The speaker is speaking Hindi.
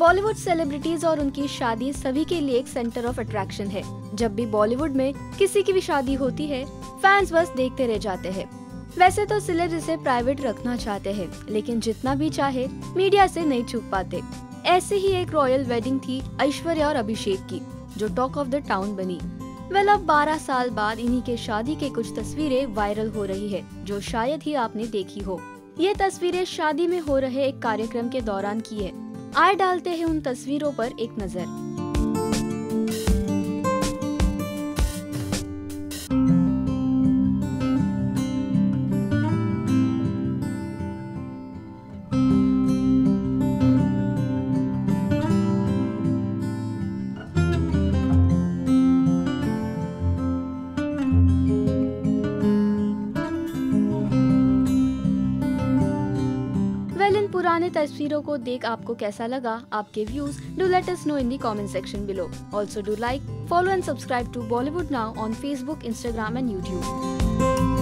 बॉलीवुड सेलिब्रिटीज और उनकी शादी सभी के लिए एक सेंटर ऑफ़ अट्रैक्शन है। जब भी बॉलीवुड में किसी की भी शादी होती है फैंस बस देखते रह जाते हैं। वैसे तो सिलेब इसे प्राइवेट रखना चाहते हैं, लेकिन जितना भी चाहे मीडिया से नहीं छुप पाते। ऐसे ही एक रॉयल वेडिंग थी ऐश्वर्या और अभिषेक की, जो टॉक ऑफ़ द टाउन बनी। वेल अब 12 साल बाद इन्हीं के शादी के कुछ तस्वीरें वायरल हो रही है, जो शायद ही आपने देखी हो। ये तस्वीरें शादी में हो रहे एक कार्यक्रम के दौरान की है। आए डालते हैं उन तस्वीरों पर एक नज़र। पुराने तस्वीरों को देख आपको कैसा लगा? आपके views do let us know in the comment section below also do like follow and subscribe to Bollywood now on Facebook Instagram and YouTube